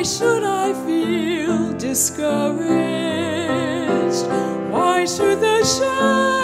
Why should I feel discouraged? Why should the shadow?